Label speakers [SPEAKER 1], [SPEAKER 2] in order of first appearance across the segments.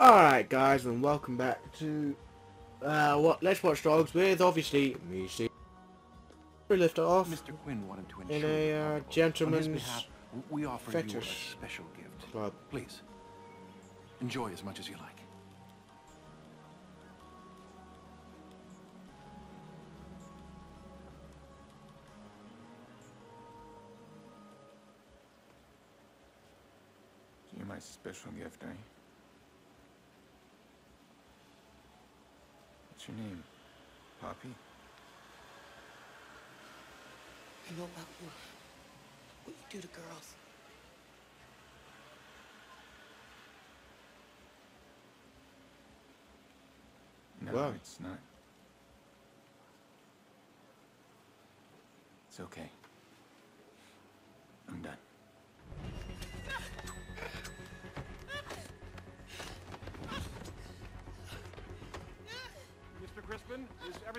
[SPEAKER 1] Alright guys and welcome back to uh, what Let's Watch Dogs with obviously me Steve. We lift it off
[SPEAKER 2] Mr. Quinn wanted to
[SPEAKER 1] in a uh,
[SPEAKER 2] comfortable. On his
[SPEAKER 1] gentleman's
[SPEAKER 2] behalf, we offer you a special gift.
[SPEAKER 1] club.
[SPEAKER 2] Please, enjoy as much as you like.
[SPEAKER 3] You're my special gift, eh? What's your name? Poppy?
[SPEAKER 4] I know about you. What you do to girls.
[SPEAKER 3] No,
[SPEAKER 1] Wow.
[SPEAKER 3] it's not. It's okay. I'm done.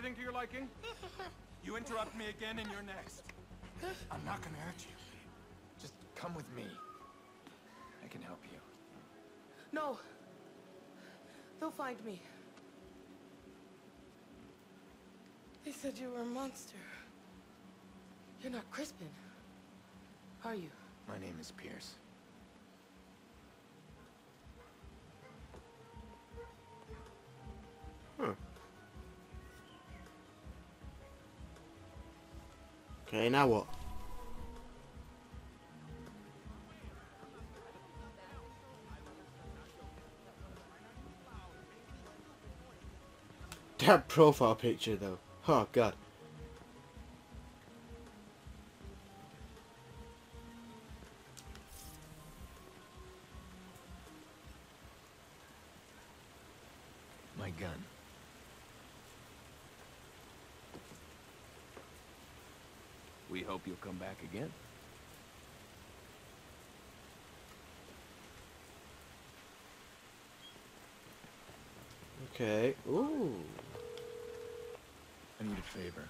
[SPEAKER 5] Everything to your liking?
[SPEAKER 3] You interrupt me again and you're next. I'm not gonna hurt you. Just come with me. I can help you.
[SPEAKER 4] No. They'll find me. They said you were a monster. You're not Crispin. Are you?
[SPEAKER 3] My name is
[SPEAKER 1] Pearce. Okay, now what? That profile picture though. Oh god.
[SPEAKER 3] My gun.
[SPEAKER 2] We hope you'll come back again.
[SPEAKER 1] Okay. Ooh.
[SPEAKER 3] I need a favor.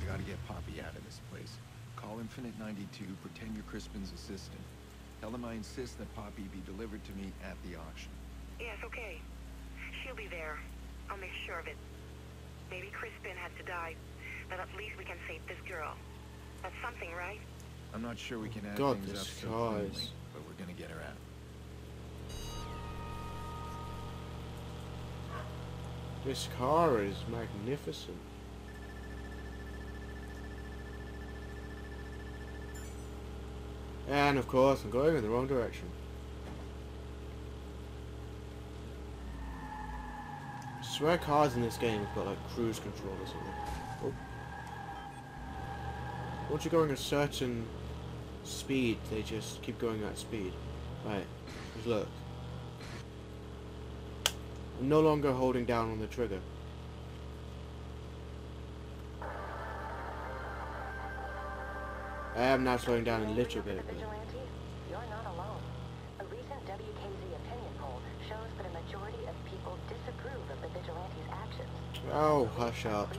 [SPEAKER 3] I gotta get Poppy out of this place. Call Infinite 92, pretend you're Crispin's assistant. Tell them I insist that Poppy be delivered to me at the auction.
[SPEAKER 6] Yes, okay. She'll be there. I'll make sure of it. Maybe Crispin had to die, but at least we can save this girl. That's something, right?
[SPEAKER 3] I'm not sure we can add
[SPEAKER 1] God,
[SPEAKER 3] things
[SPEAKER 1] this
[SPEAKER 3] up so
[SPEAKER 1] car
[SPEAKER 3] cleanly, but we're gonna get her out.
[SPEAKER 1] This car is magnificent. And of course, I'm going in the wrong direction. I swear cars in this game have got like cruise control or something. Oh. Once you're going a certain speed, they just keep going at speed. Right, just look. I'm no longer holding down on the trigger. I am now slowing down a little bit. But
[SPEAKER 7] you're not alone. A recent WKZ opinion poll shows that a majority of people disapprove of the vigilante's actions.
[SPEAKER 1] oh, hush up.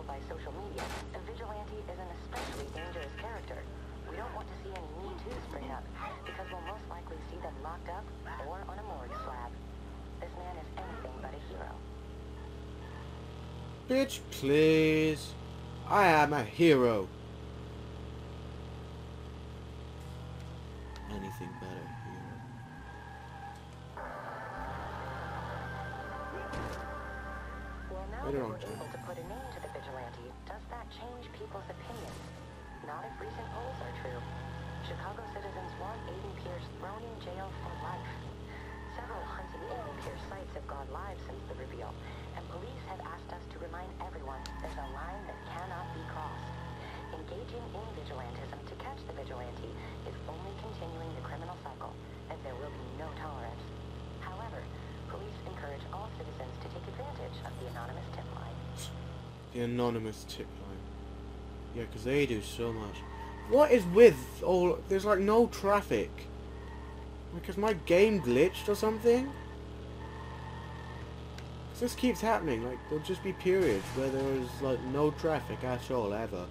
[SPEAKER 7] Fueled by social media, a vigilante is an especially dangerous character. We don't want to see any Me Too spring up, because we'll most likely see them locked up or on a morgue slab. This man is anything but a hero.
[SPEAKER 1] Bitch, please. I am a hero. Anything but a hero.
[SPEAKER 7] Well, now
[SPEAKER 1] Later
[SPEAKER 7] that
[SPEAKER 1] on,
[SPEAKER 7] we're
[SPEAKER 1] Jim.
[SPEAKER 7] able to put a name to the vigilante, does that change people's opinions? Not if recent polls are true. Chicago citizens want Aiden Pearce thrown in jail for life. Several hunting Aiden Pearce sites have gone live since the reveal, and police have asked us to remind everyone there's a line that cannot be crossed. Engaging in vigilantism to catch the vigilante is only continuing the criminal cycle, and there will be no tolerance. However, police encourage all citizens to take advantage of the anonymous tip line.
[SPEAKER 1] The anonymous tip line. Yeah, because they do so much. What is with all... There's like no traffic. Because my game glitched or something? this keeps happening. Like, there'll just be periods where there is, like, no traffic at all, ever.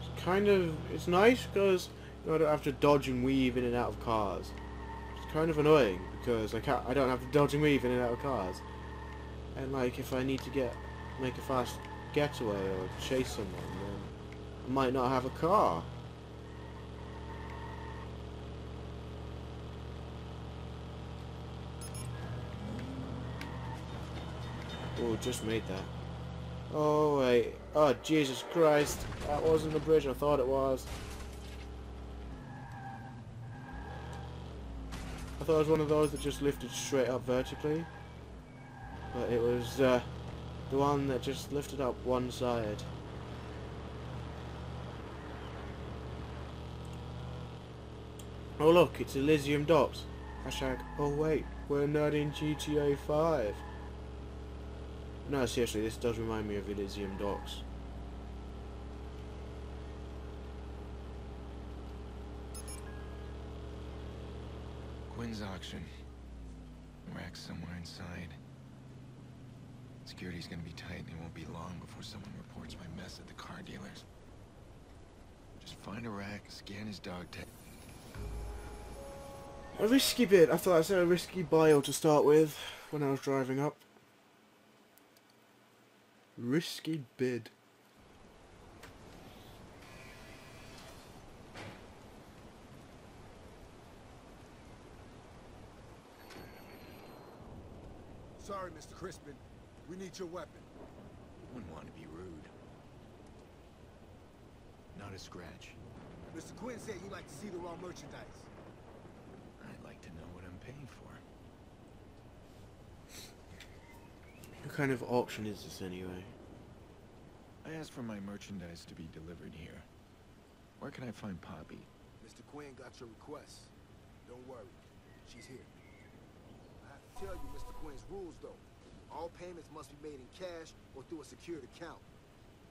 [SPEAKER 1] It's kind of... It's nice, because you I don't have to dodge and weave in and out of cars. Kind of annoying because I can't I don't have and weave in and out of cars. And like if I need to get make a fast getaway or chase someone, then I might not have a car. Oh, just made that. Oh wait. Oh Jesus Christ. That wasn't the bridge I thought it was. Thought it was one of those that just lifted straight up vertically. But it was uh, the one that just lifted up one side. Oh look, it's Elysium Docks. Hashtag, oh wait, we're not in GTA 5. No, seriously, this does remind me of Elysium Docks.
[SPEAKER 3] Quinn's auction. Rack somewhere inside. Security's gonna be tight and it won't be long before someone reports my mess at the car dealers. Just find a rack, scan his dog tag.
[SPEAKER 1] A risky bit. I thought I said a risky bio to start with when I was driving up. Risky bid.
[SPEAKER 8] Sorry, Mr. Crispin. We need your weapon.
[SPEAKER 3] Wouldn't want to be rude. Not a scratch.
[SPEAKER 8] Mr. Quinn said you like to see the raw merchandise.
[SPEAKER 3] I'd like to know what I'm paying for.
[SPEAKER 1] What kind of auction is this anyway?
[SPEAKER 3] I asked for my merchandise to be delivered here. Where can I find Poppy?
[SPEAKER 8] Mr. Quinn got your request. Don't worry. She's here. I have tell you Mr. Quinn's rules, though. All payments must be made in cash or through a secured account.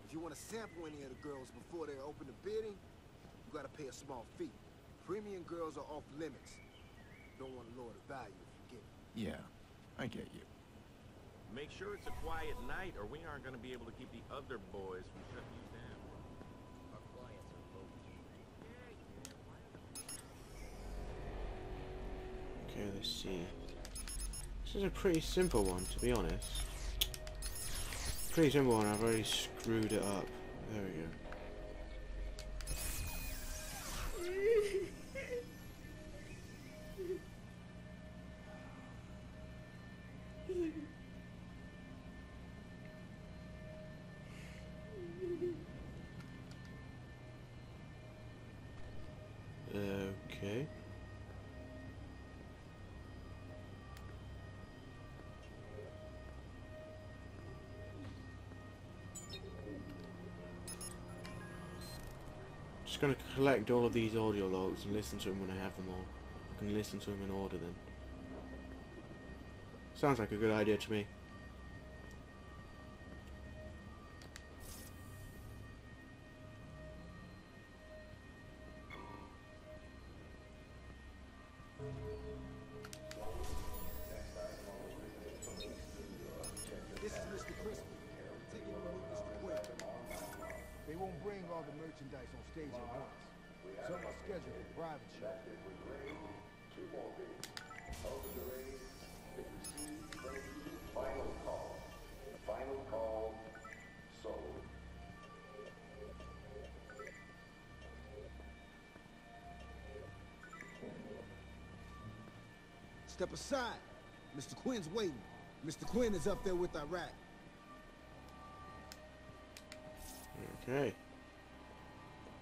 [SPEAKER 8] If you want to sample any of the girls before they're open to bidding, you gotta pay a small fee. Premium girls are off limits. Don't want to lower the value if you get it.
[SPEAKER 3] Yeah, I get you.
[SPEAKER 9] Make sure it's a quiet night or we aren't going to be able to keep the other boys from shutting you down. Our clients are
[SPEAKER 1] Okay, let's see. This is a pretty simple one, to be honest. Pretty simple one, I've already screwed it up. There we go. I'm just gonna collect all of these audio logs and listen to them when I have them all. I can listen to them in order then. Sounds like a good idea to me.
[SPEAKER 8] Merchandise on stage at once. Some are scheduled for private shows. Step aside. Mr. Quinn's waiting. Mr. Quinn is up there with Iraq.
[SPEAKER 1] Okay.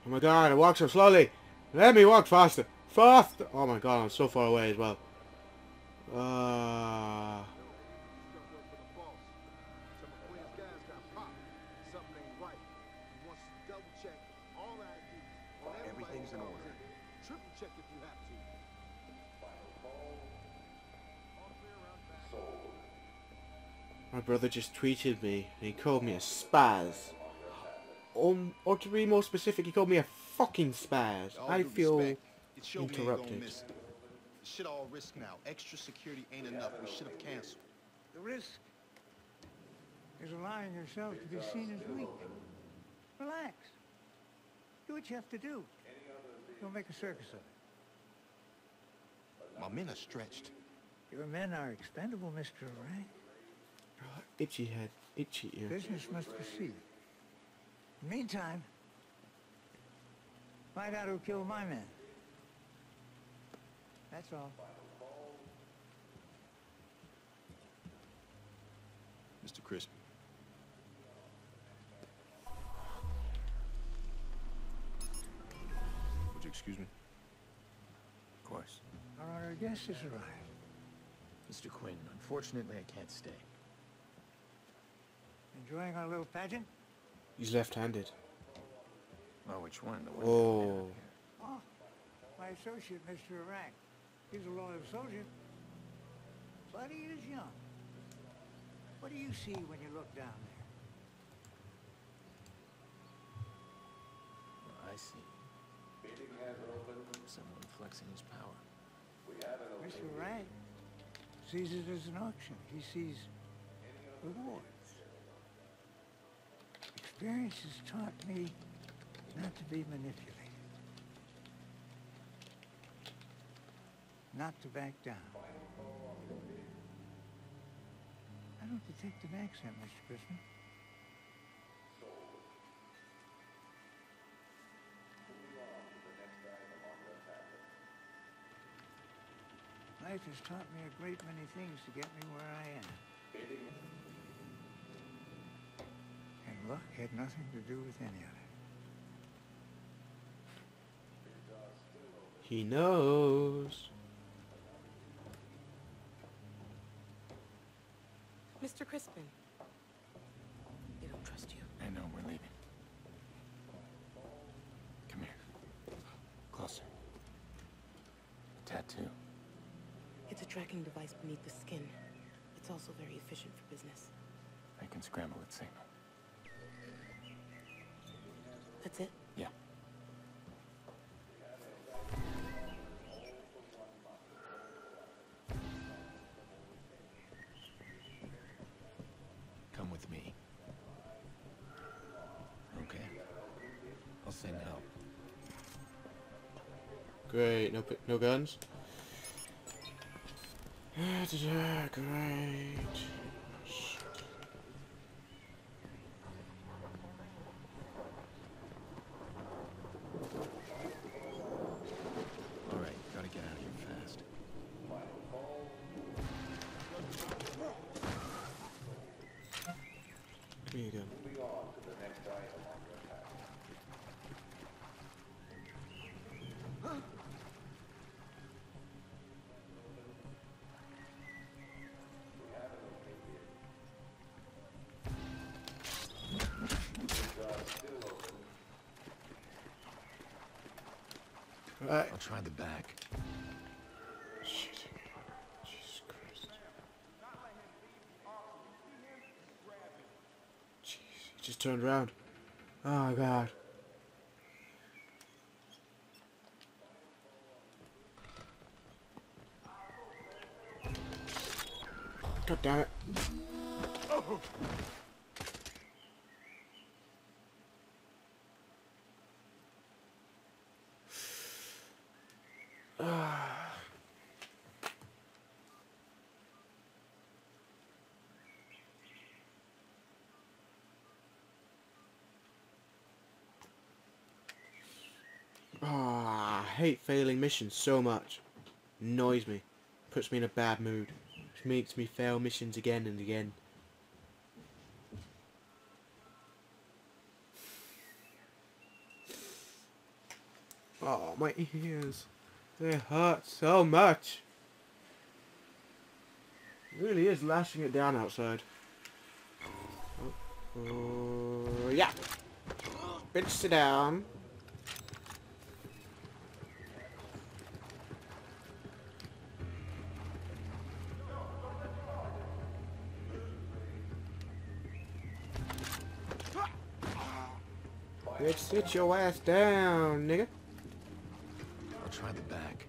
[SPEAKER 1] Oh my god, I walk so slowly. Let me walk faster. Faster! Oh my god, I'm so far away as well. Uh,
[SPEAKER 8] Stuff work for the boss. Some of Quinn's guys got popped. Something ain't right. He wants to double check all IDs on everybody
[SPEAKER 3] Everything's in order.
[SPEAKER 8] Triple check if you have to.
[SPEAKER 1] my brother just tweeted me and he called me a spaz. Um, or to be more specific, he called me a fucking spaz.
[SPEAKER 10] All
[SPEAKER 1] I
[SPEAKER 10] due
[SPEAKER 1] feel
[SPEAKER 10] respect, it showed we ain't gonna
[SPEAKER 1] interrupted.
[SPEAKER 10] miss it. Shit all risk now. Extra security ain't enough. We should have canceled.
[SPEAKER 11] The risk is allowing yourself to be seen as weak. Relax. Do what you have to do. Don't make a circus of it.
[SPEAKER 8] My men are stretched.
[SPEAKER 11] Your men are expendable, Mr. Rank.
[SPEAKER 1] Itchy head. Itchy ear.
[SPEAKER 11] Business must proceed. In the meantime, find out who killed my men. That's all.
[SPEAKER 2] Mr. Crispin. Would you excuse me?
[SPEAKER 3] Of course.
[SPEAKER 11] Our honored guest has arrived.
[SPEAKER 3] Mr. Quinn, unfortunately I can't stay.
[SPEAKER 11] Enjoying our little pageant?
[SPEAKER 1] He's left-handed.
[SPEAKER 3] Oh, which one? The one
[SPEAKER 1] Oh.
[SPEAKER 11] Oh, my associate, Mr. Rank. He's a loyal soldier. But he is young. What do you see when you look down there?
[SPEAKER 3] Oh, I see. Someone flexing his power.
[SPEAKER 11] Mr. Rank sees it as an auction. He sees rewards. Experience has taught me not to be manipulated. Not to back down. I don't detect an accent, Mr. Crispin. Life has taught me a great many things to get me where I am. And luck had nothing to do with any of it.
[SPEAKER 1] He knows.
[SPEAKER 4] Mr. Crispin. They don't trust you.
[SPEAKER 3] I know, we're leaving. Come here. Closer. Tattoo.
[SPEAKER 4] It's a tracking device beneath the skin. It's also very efficient for business.
[SPEAKER 3] I can scramble its signal.
[SPEAKER 4] That's it?
[SPEAKER 3] Yeah. Come with me. Okay. I'll send help.
[SPEAKER 1] Great. No, no guns. Great.
[SPEAKER 3] Right. I'll try the back.
[SPEAKER 1] Shit. Jesus Christ. Jeez, he just turned around. Oh god. God damn it. Ah, hate failing missions so much. Annoys me. Puts me in a bad mood. Which makes me fail missions again and again. Oh, my ears. They hurt so much. It really is lashing it down outside. Oh, oh yeah. Bitch, sit down. Bitch, sit your ass down, nigga.
[SPEAKER 3] I'll try the back.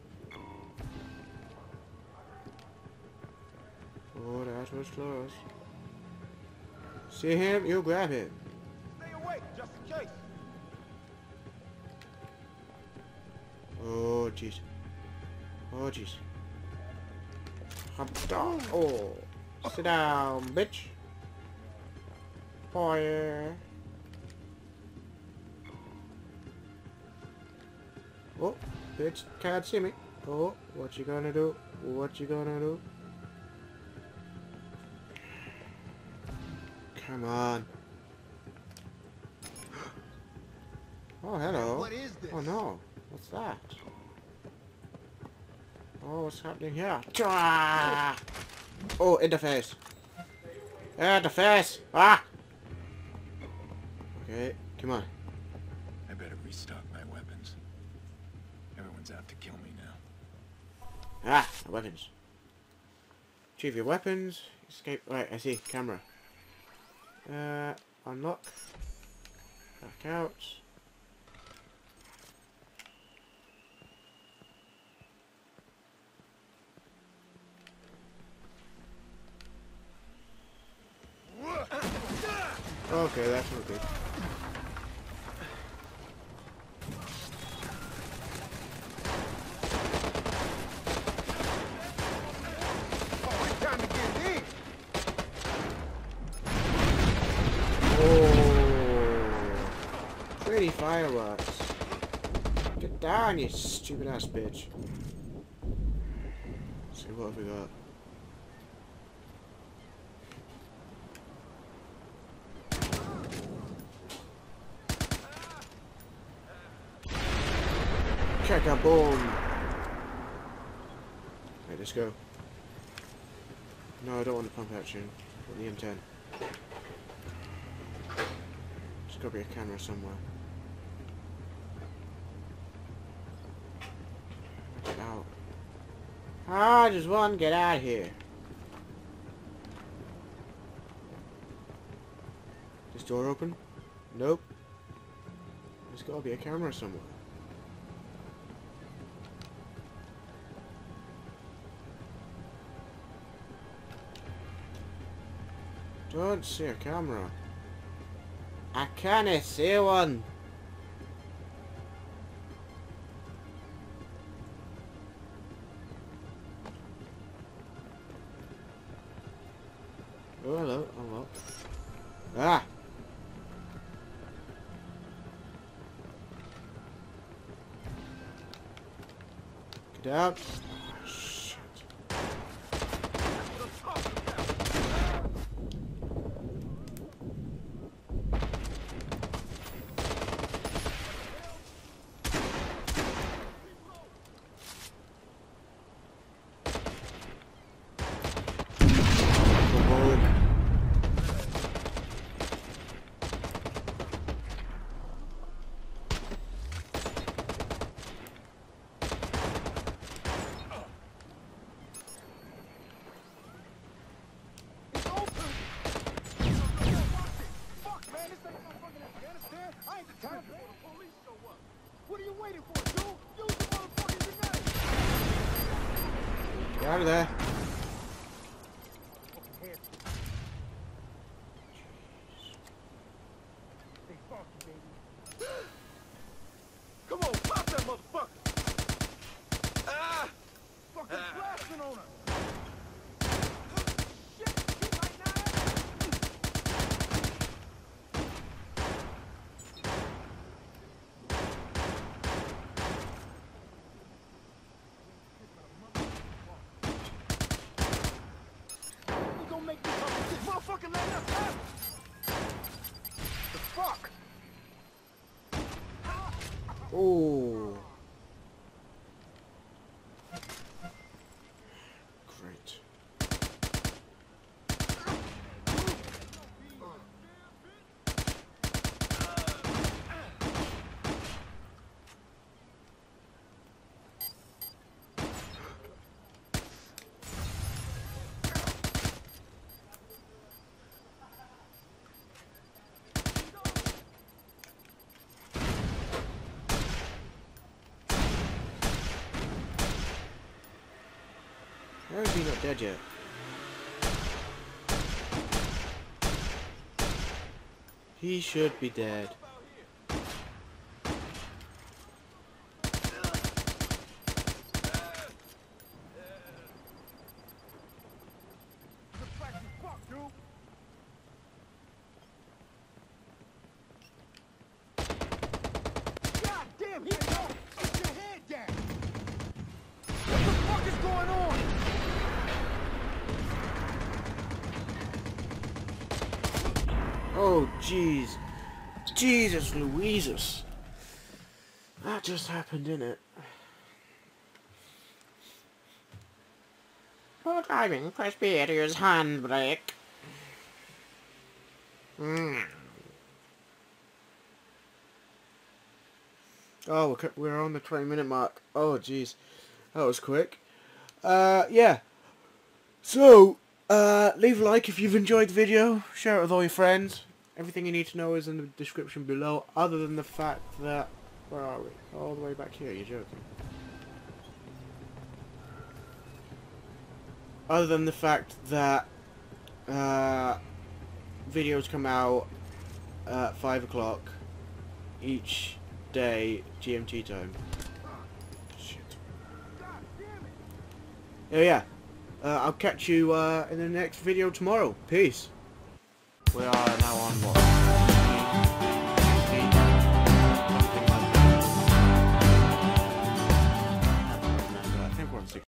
[SPEAKER 1] Oh, that was close. See him? You grab him.
[SPEAKER 8] Stay awake, just in case.
[SPEAKER 1] Oh, jeez. Oh, jeez. Hot dog. Oh. Sit down, bitch. Boy. Oh, bitch can't see me. Oh, what you gonna do? What you gonna do? Come on. Oh, hello.
[SPEAKER 8] What is this?
[SPEAKER 1] Oh no. What's that? Oh, what's happening here? Oh, in the face. In the face! Ah! Okay, come on. Ah, weapons. Retrieve your weapons. Escape. Right, I see. Camera. Uh, unlock. Back out. Okay, that's not good.
[SPEAKER 8] Time to get in.
[SPEAKER 1] Oh, pretty fireworks. You stupid ass bitch. Let's see what have we got. Check a boom. Right, let's go. No, I don't want the pump action. I want the M10. There's gotta be a camera somewhere. Get out. Ah, just one, get out of here. This door open? Nope. There's gotta be a camera somewhere. Don't see a camera. I can't see one. Oh, hello. Ah! Get out. Shit. Come on.
[SPEAKER 8] Fuck, man, this ain't no fucking Afghanistan. I ain't the time for the police show up. What are you waiting for, dude? Use the motherfucking grenade.
[SPEAKER 1] Get out of there.
[SPEAKER 8] How not dead yet? He should be dead. damn, Get your head down! What the fuck
[SPEAKER 1] is
[SPEAKER 10] going on?
[SPEAKER 1] Oh, jeez. Jesus Louises. That just happened, didn't it?
[SPEAKER 12] Poor driving, crispy Eddie's handbrake.
[SPEAKER 1] Mm. Oh, we're, we're on the 20 minute mark. Oh, jeez. That was quick. Uh, yeah. So, uh, leave a like if you've enjoyed the video. Share it with all your friends. Everything you need to know is in the description below, other than the fact that... Where are we? All the way back here, you're joking. Other than the fact that... Uh, videos come out at 5 o'clock each day GMT time. Shit. Oh yeah. Uh, I'll catch you uh, in the next video tomorrow. Peace. We are now on what?